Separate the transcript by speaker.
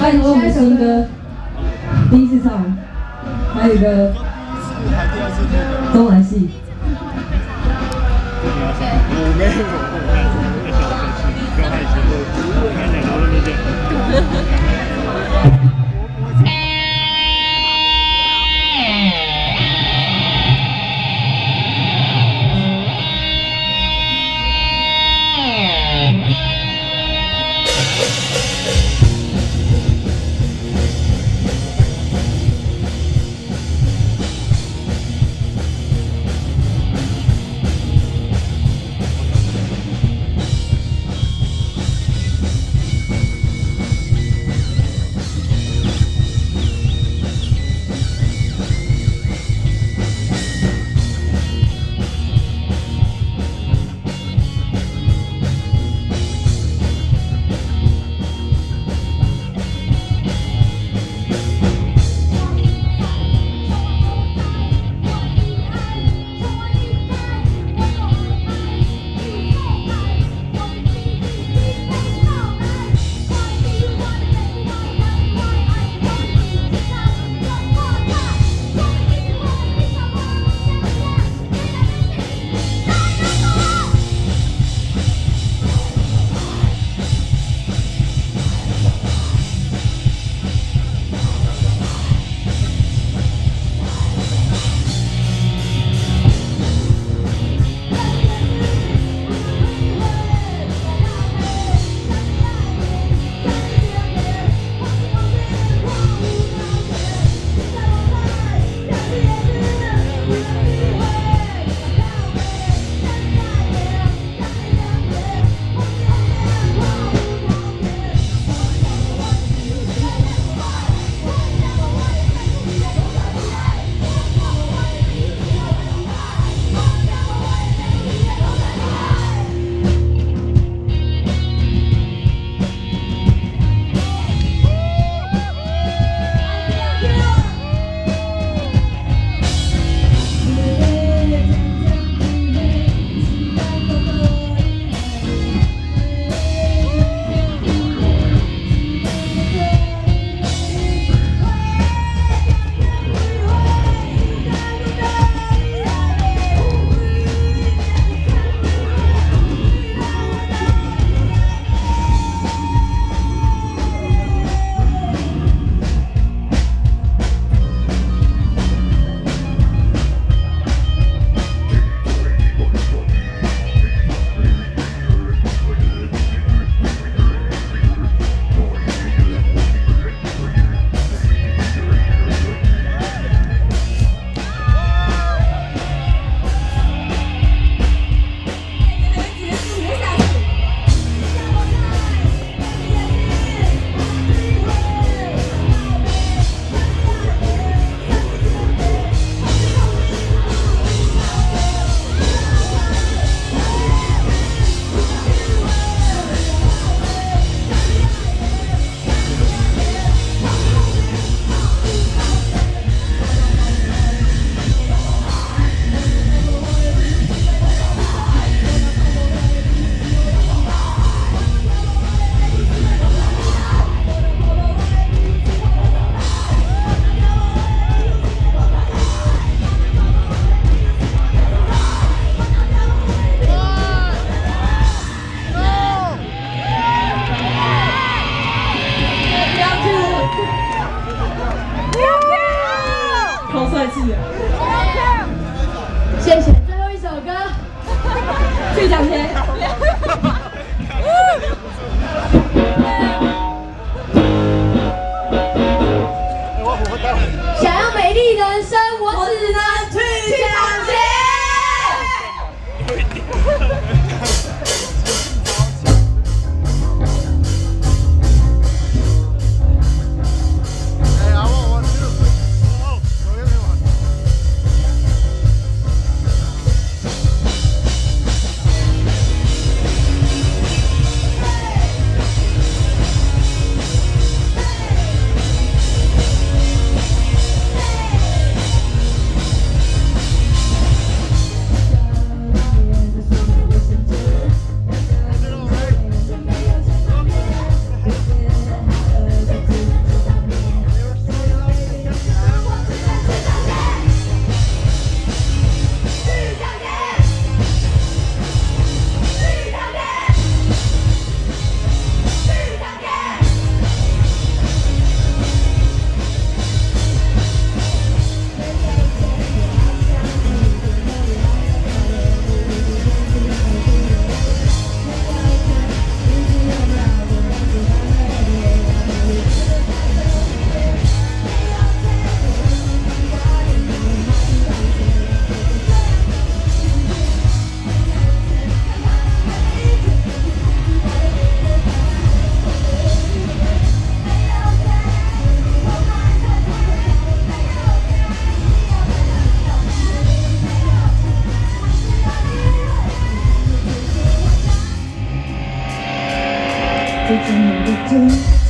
Speaker 1: 还有一个我们首歌第一次唱，还有一个中文戏。
Speaker 2: 我
Speaker 3: 没有，我害羞，一个小清新，
Speaker 2: 想要美丽人生我只能
Speaker 1: Thank you.